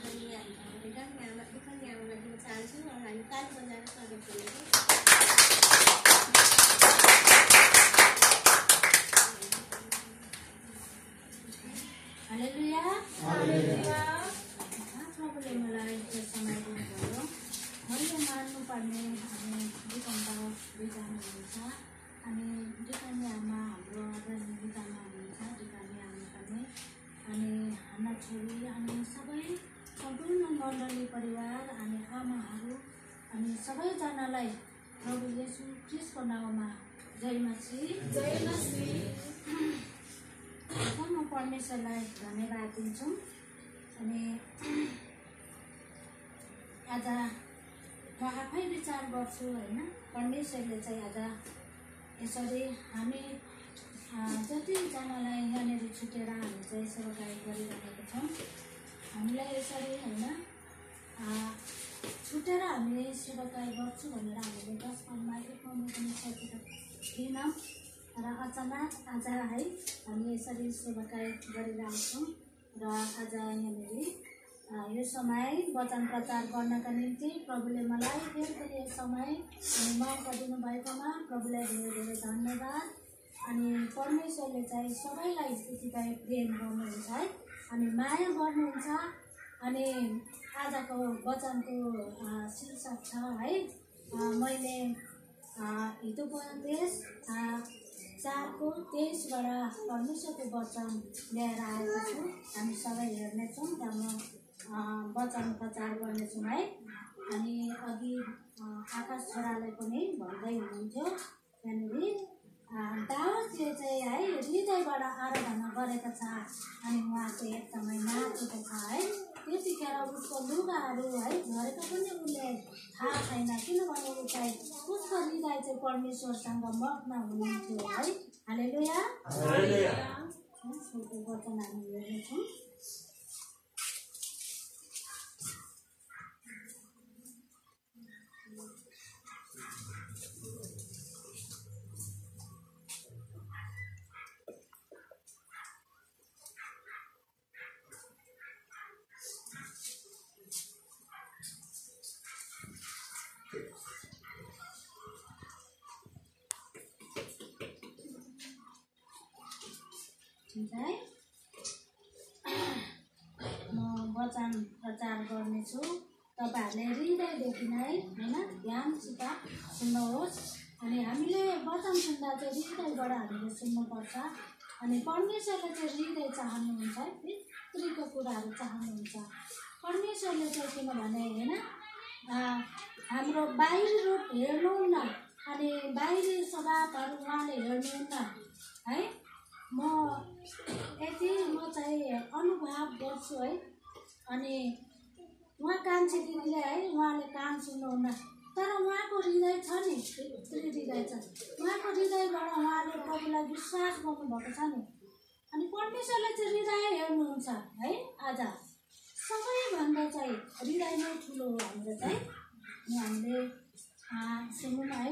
पनि होइन यहाँबाट पनि यहाँबाट दिन चाहन्छु र हामी मान्नुपर्ने अनि आमा हाम्रो हुनुहुन्छ आमा अनि छोरी अनि सबै सम्पूर्ण मण्डली परिवार अनि आमाहरू अनि सबैजनालाई प्रभु येशू क्रिस्टको नाउँमा जय मसी जय मसी म परमेश्वरलाई धन्यवाद दिन्छु। अनि आज म आफै विचार गर्छु होइन परमेश्वरले चाहिँ आज यसरी हामी जतिजनालाई यहाँनिर छुटेर हामी चाहिँ सेवाकार्य गरिरहेका छौँ। हामीलाई यसरी होइन छुटेर हामीले सेवाकार्य गर्छु भनेर हामीले दस पाउनमा एक पनि सकेका थिएनौँ। र अचानक आज है हामी यसरी सेवाकार्य गरिरहेको छौँ र आज यहाँनिर यो समय वचन प्रचार गर्नका निम्ति प्रभुले मलाई फेरि पनि यो समय मौका दिनुभएकोमा प्रभुलाई धेरै धेरै धन्यवाद। अनि परमेश्वरले चाहिँ सबैलाई त्यतिकै प्रेम गर्नुहुन्छ है। अनि माया गर्नुहुन्छ अनि आजको वचनको शीर्षक छ है। मैले हितोपदेश चारको तेइसबाट परमेश्वरको वचन ल्याएर आएको छु। हामी सबै हेर्नेछौँ र म वचन प्रचार गर्नेछौँ है। अनि अघि आकाश छोरालाई पनि भन्दै हुनुहुन्थ्यो त्यहाँनिर। दाउदले चाहिँ है हृदयबाट आराधना गरेको छ। अनि उहाँ चाहिँ एकदमै नाचेको छ है। त्यतिखेर उसको लुगाहरू है झरेको पनि उसले थाहा छैन किनभने ऊ चाहिँ उसको हृदय चाहिँ परमेश्वरसँग मग्न हुनुहुन्थ्यो है। हालेलुया। वचन हामी हेर्नेछौँ। है म वचन प्रचार गर्नेछु। तपाईँहरूले हृदयदेखि नै होइन? ध्यानसित सुन्नुहोस्। अनि हामीले वचन सुन्दा चाहिँ हृदयबाट हामीले सुन्नुपर्छ। अनि परमेश्वरले चाहिँ हृदय चाहनुहुन्छ है भित्रीको कुराहरू चाहनुहुन्छ। परमेश्वरले चाहिँ किनभने होइन? हाम्रो बाहिरी रूप हेर्नुहुन्न। अनि बाहिरी स्वभावहरू उहाँले हेर्नुहुन्न। गर्छु है। अनि उहाँ कान्छी दिदीले है उहाँले कान सुन्नुहुन्न। तर उहाँको हृदय छ नि भित्री हृदय छ। उहाँको हृदयबाट उहाँले प्रभुलाई विश्वास गर्नुभएको छ नि। अनि परमेश्वरले चाहिँ हृदय हेर्नुहुन्छ है आज। सबैभन्दा चाहिँ हृदय नै ठुलो हो हाम्रो चाहिँ। हामीले सुनौँ है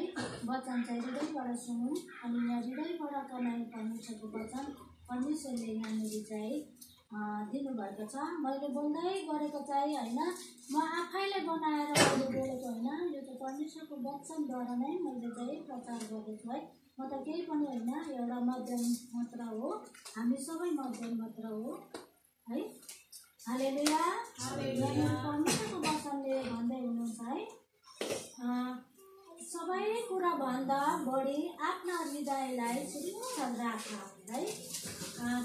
वचन चाहिँ हृदयबाट सुनौँ। अनि यहाँ हृदयबाट कमाइ परमेश्वरको वचन परमेश्वरले यहाँनिर चाहिँ दिनुभएको छ। मैले बोल्दै गरेको चाहिँ होइन म आफैले बनाएर मैले बोलेको होइन। यो त परमेश्वरको वचनद्वारा नै मैले चाहिँ प्रचार गर्दैछु है। म त केही पनि होइन एउटा मध्यम मात्र हो। हामी सबै मध्यम मात्र हो है। हालेलुया। परमेश्वरको वचनले भन्दै हुनुहुन्छ है सबै कुराभन्दा बढी आफ्ना हृदयलाई सुरक्षित राख है।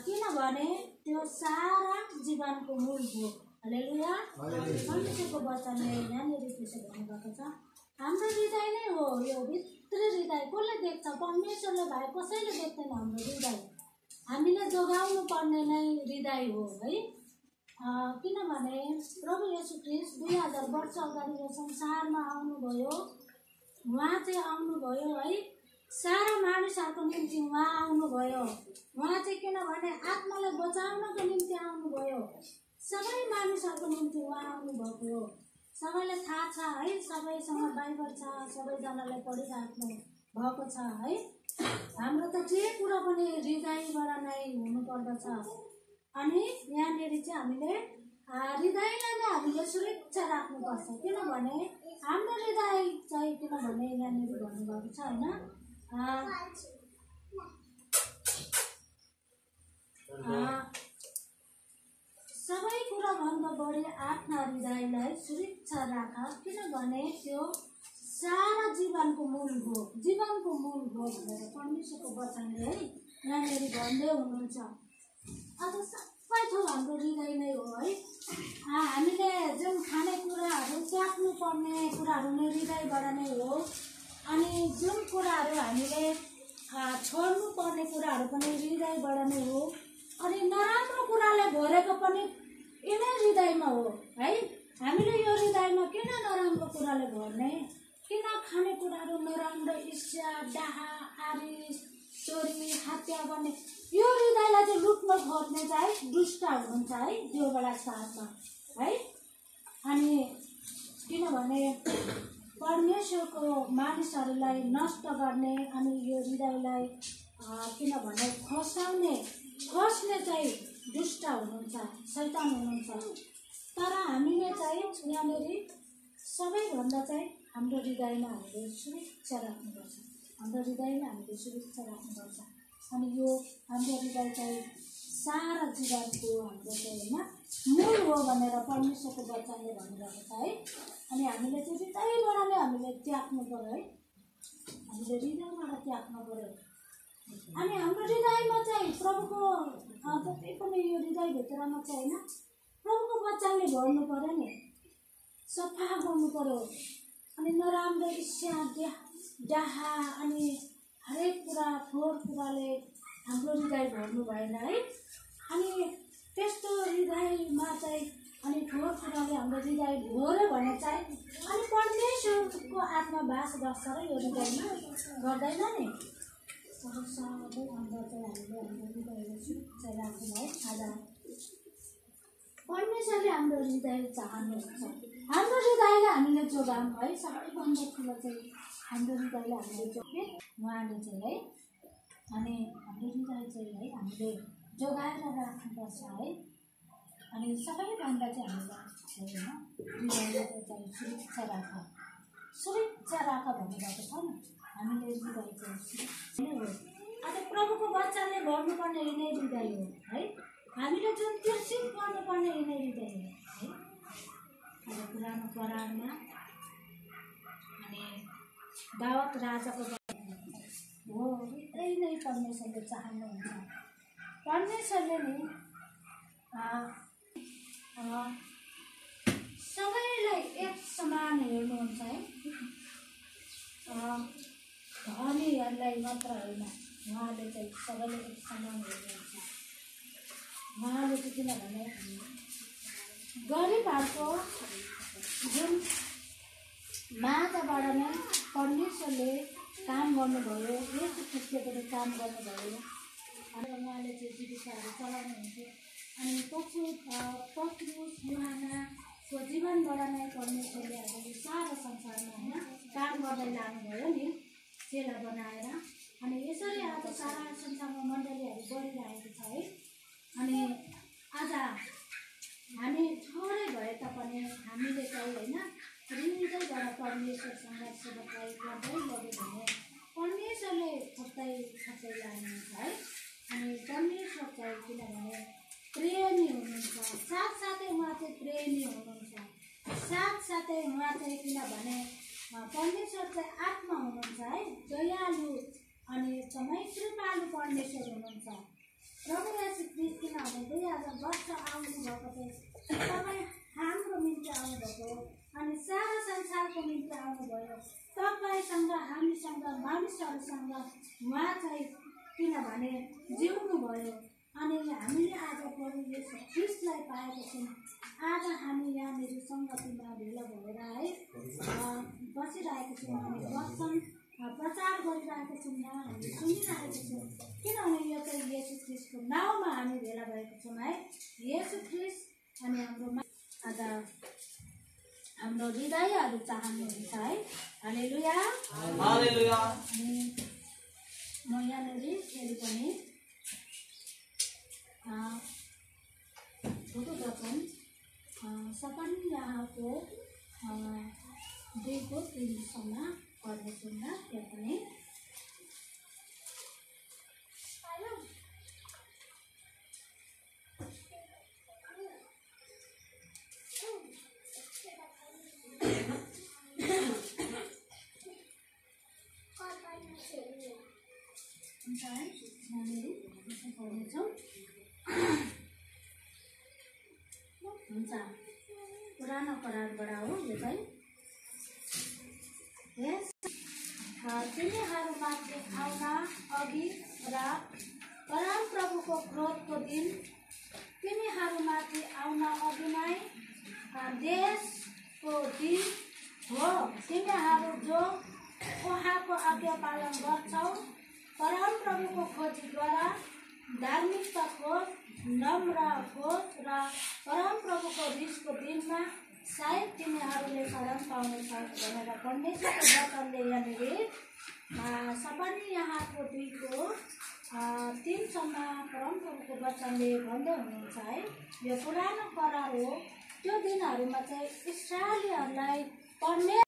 किनभने त्यो सारा जीवनको मूल हो? हालेलुया परमेश्वरको वचनले यहाँनिर त्यसो भन्नुभएको छ। हाम्रो हृदय नै हो यो भित्री हृदय। कसले देख्छ? परमेश्वरले भाइ कसैले देख्दैन हाम्रो हृदय। हामीले जोगाउनु पर्ने नै हृदय हो है। किनभने प्रभु येशू ख्रिस्ट दुई हजार वर्ष अगाडि यो संसारमा आउनुभयो। उहाँ चाहिँ आउनुभयो है। सारा मानिसहरूको निम्ति उहाँ आउनुभयो। उहाँ चाहिँ किनभने आत्मालाई बचाउनको निम्ति आउनुभयो। सबै मानिसहरूको निम्ति उहाँ आउनुभएको हो। सबैलाई थाहा छ है सबैसँग बाइबल छ सबैजनाले पढिराख्नु भएको छ है। हाम्रो त जे कुरा पनि हृदयबाट नै हुनुपर्दछ। अनि यहाँनिर चाहिँ हामीले हृदयलाई नै हामीले सुरक्षा राख्नुपर्छ। किनभने हाम्रो हृदय चाहिँ किनभने यहाँनिर भन्नुभएको छ होइन? आ, सबै कुराभन्दा बढी आफ्ना हृदयलाई सुरक्षा राख किनभने त्यो सारा जीवनको मूल हो। जीवनको मूल हो भनेर परमेश्वरको वचनले है यहाँनिर भन्दै हुनुहुन्छ। अब सबै थोक हाम्रो हृदय नै हो है। हामीले जुन खानेकुराहरू त्याग्नु पर्ने कुराहरू नै हृदयबाट नै हो। अनि जुन कुराहरू हामीले छोड्नु पर्ने कुराहरू पनि हृदयबाट नै हो। अनि नराम्रो कुराले भरेको पनि यिनै हृदयमा हो है? हामीले यो हृदयमा किन नराम्रो कुराले भर्ने? किन खानेकुराहरू नराम्रो इच्छा डाहा आरिस चोरी हत्या गर्ने यो हृदयलाई चाहिँ लुट्न खोज्ने चाहिँ दुष्ट हुनुहुन्छ है? त्यो बेला साथमा है? अनि किनभने परमेश्वरको मानिसहरूलाई नष्ट गर्ने अनि यो हृदयलाई किनभने खसाउने खस्ने चाहिँ दुष्ट हुनुहुन्छ शैतान हुनुहुन्छ। तर हामीले चाहिँ यहाँनिर सबैभन्दा चाहिँ हाम्रो हृदयमा हामीले सुरक्षा राख्नुपर्छ। हाम्रो हृदयमा हामीले सुरक्षा राख्नुपर्छ। अनि यो हाम्रो हृदय चाहिँ सारा जीवनको हाम्रो चाहिँ मूल हो भनेर परमेश्वरको वचनले भन्नुभएको छ है। अनि हामीले चाहिँ हृदयबाट नै हामीले त्याग्नु पऱ्यो है। हामीले हृदयबाट त्याग्नु पऱ्यो। अनि हाम्रो हृदयमा चाहिँ प्रभुको जति पनि यो हृदयभित्रमा चाहिँ होइन प्रभुको वचनले भर्नु पऱ्यो नि। सफा गर्नु पऱ्यो। अनि नराम्रो इच्छा डाहा अनि हरेक कुरा फोहोर कुराले हाम्रो हृदय भर्नु भएन है। अनि त्यस्तो हृदयमा चाहिँ अनि फोहोर कुराले हाम्रो हृदय भर्यो भने चाहिँ अनि परमेश्वरको आत्मा बास गर्छ र यो हृदयमा गर्दैन नि। है परमेश्वरले हाम्रो हृदय चाहनुहुन्छ। हाम्रो हृदयलाई हामीले जोगाउँ है। सबैभन्दा ठुलो चाहिँ हाम्रो हृदयलाई हामीले जोगे उहाँले चाहिँ है अनि हाम्रो हृदय चाहिँ है हामीले जोगाएर राख्नुपर्छ है अनि सबैभन्दा चाहिँ हामीलाई होइन चाहिँ सुरक्षा राख सुरक्षा राख भन्नुभएको छ नि हामीले हृदय चाहिँ हो आज प्रभुको बच्चाले गर्नुपर्ने यिनै हृदय हो है हामीले जुन तिर्सित गर्नुपर्ने यिनै हृदय हो है आज पुरानो करारमा अनि दावत राजाको हो हृदय नै परमेश्वरले चाहनुहुन्छ। परमेश्वरले नि सबैलाई एक समान हेर्नुहुन्छ है। धनीहरूलाई मात्र होइन उहाँले चाहिँ सबैले एक समान हेर्नुहुन्छ। उहाँले चाहिँ किनभने गरिबहरूको जुन माझबाट नै परमेश्वरले काम गर्नुभयो। यस्तो पनि काम गर्नुभयो। उहाँले चाहिँ जीविकाहरू चलाउनुहुन्थ्यो। अनि पछि पत्रुस युहानाको जीवनबाट नै परमेश्वरले अब सारा संसारमा होइन काम गर्दै लानुभयो नि चेला बनाएर। अनि यसरी आज सारा संसारमा मण्डलीहरू बढिरहेको छ है। अनि आज हामी थोरै भए तापनि हामीले चाहिँ होइन हृदयबाट परमेश्वरसँग सेवाकाई गर्दै गऱ्यो भने परमेश्वरले थप्दै थप्दै लानुहुन्छ है। अनि परमेश्वर चाहिँ किनभने प्रेमी हुनुहुन्छ। साथसाथै उहाँ चाहिँ प्रेमी हुनुहुन्छ। साथसाथै उहाँ चाहिँ किनभने परमेश्वर चाहिँ आत्मा हुनुहुन्छ है। दयालु अनि एकदमै कृपालु परमेश्वर हुनुहुन्छ। प्रभु यस क्रिस्ट किनभने दुई हजार वर्ष आउनुभएको चाहिँ तपाईँ हाम्रो निम्ति आउनुभएको अनि सारा संसारको निम्ति आउनुभयो तपाईँसँग हामीसँग मानिसहरूसँग उहाँ चाहिँ किनभने जिउनु भयो। अनि हामीले आज प्रभु यस क्रिस्टलाई पाएको छौँ। आज हामी यहाँनिर सङ्गतिमा भेला भएर है बसिरहेको छौँ। हामी अँ, प्रचार गरिरहेको छौँ यहाँ। हामी सुनिरहेको छौँ। किनभने यो चाहिँ येसु ख्रिस्टको नाउँमा हामी भेला भएको छौँ है। येसु ख्रिस्ट अनि हाम्रो आज हाम्रो हृदयहरू चाहनुहुन्छ है। हालेलुया। हालेलुया। म यहाँनिर फेरि पनि वचन सपन यहाँको अ, दुईको तिनसम्म पढ्नेछौँ ल त्यो पनि हुन्छ। पुरानो करारबाट हो यो चाहिँ यस अ, तिनीहरूमाथि आउन अघि र परम प्रभुको क्रोधको दिन तिनीहरूमाथि आउन अघि नै देशको दिन हो तिमीहरू जो उहाँको आज्ञा पालन गर्छौ परम प्रभुको खोजीद्वारा धार्मिकता खोज नम्र खोज र परम प्रभुको रिसको दिनमा सायद तिमीहरूले शरण पाउनेछ भनेर परमेश्वरको वचनले यहाँनिर सपनी यहाँको दुईको तिनसम्म परम प्रभुको वचनले भन्दै हुनुहुन्छ है। यो पुरानो करार हो। त्यो दिनहरूमा चाहिँ इस्रायलीहरूलाई परमेश्वर